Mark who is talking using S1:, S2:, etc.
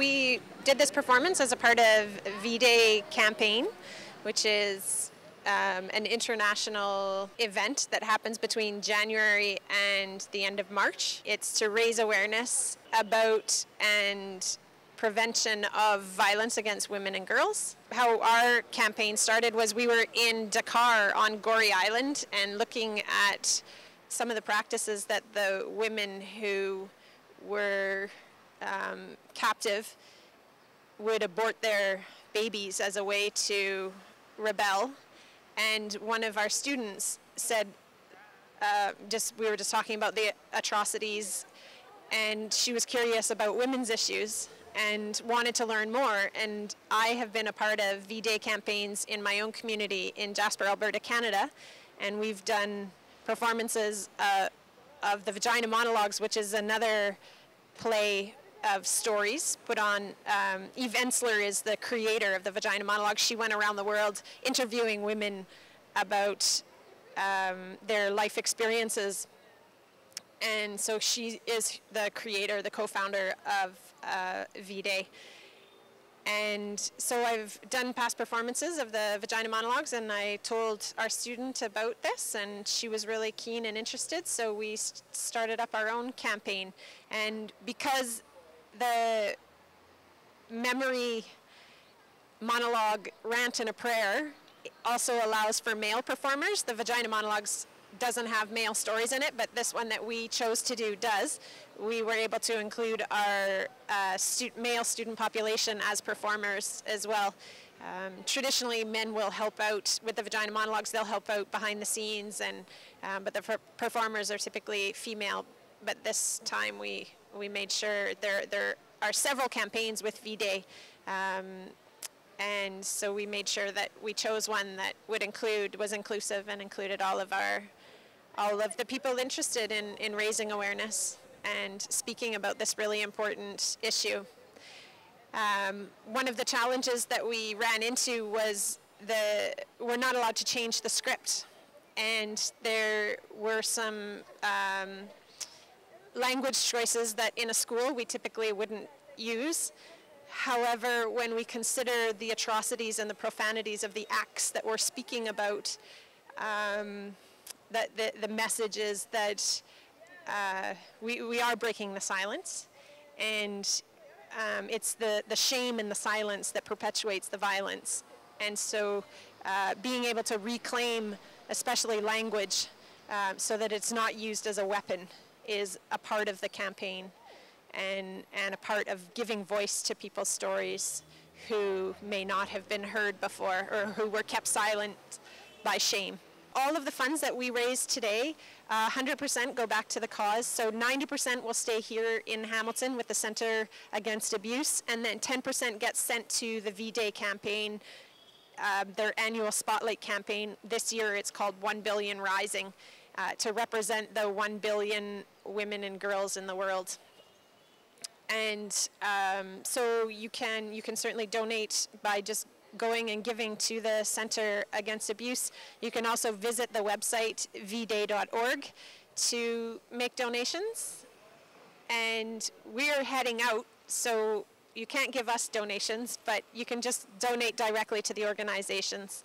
S1: We did this performance as a part of V-Day campaign, which is um, an international event that happens between January and the end of March. It's to raise awareness about and prevention of violence against women and girls. How our campaign started was we were in Dakar on Goree Island and looking at some of the practices that the women who were um, captive would abort their babies as a way to rebel. And one of our students said, uh, just we were just talking about the atrocities, and she was curious about women's issues and wanted to learn more. And I have been a part of V-Day campaigns in my own community in Jasper, Alberta, Canada, and we've done performances uh, of the Vagina Monologues, which is another play of stories put on. Um, Eve Ensler is the creator of the Vagina Monologue. She went around the world interviewing women about um, their life experiences and so she is the creator, the co-founder of uh, V-Day. And so I've done past performances of the Vagina Monologues and I told our student about this and she was really keen and interested so we st started up our own campaign. And because the memory monologue Rant and a Prayer also allows for male performers, the Vagina Monologues doesn't have male stories in it, but this one that we chose to do does. We were able to include our uh, stu male student population as performers as well. Um, traditionally, men will help out with the vagina monologues. They'll help out behind the scenes, and um, but the per performers are typically female. But this time, we we made sure there there are several campaigns with V-Day. Um, and so we made sure that we chose one that would include was inclusive and included all of our all of the people interested in, in raising awareness and speaking about this really important issue. Um, one of the challenges that we ran into was the we're not allowed to change the script, and there were some um, language choices that in a school we typically wouldn't use. However, when we consider the atrocities and the profanities of the acts that we're speaking about, um, that the, the message is that uh, we, we are breaking the silence and um, it's the, the shame and the silence that perpetuates the violence. And so uh, being able to reclaim especially language um, so that it's not used as a weapon is a part of the campaign and, and a part of giving voice to people's stories who may not have been heard before or who were kept silent by shame all of the funds that we raise today, 100% uh, go back to the cause. So 90% will stay here in Hamilton with the Center Against Abuse, and then 10% gets sent to the V-Day campaign, uh, their annual Spotlight campaign. This year it's called 1 Billion Rising, uh, to represent the 1 billion women and girls in the world. And um, so you can, you can certainly donate by just going and giving to the Center Against Abuse. You can also visit the website vday.org to make donations. And we are heading out, so you can't give us donations, but you can just donate directly to the organizations.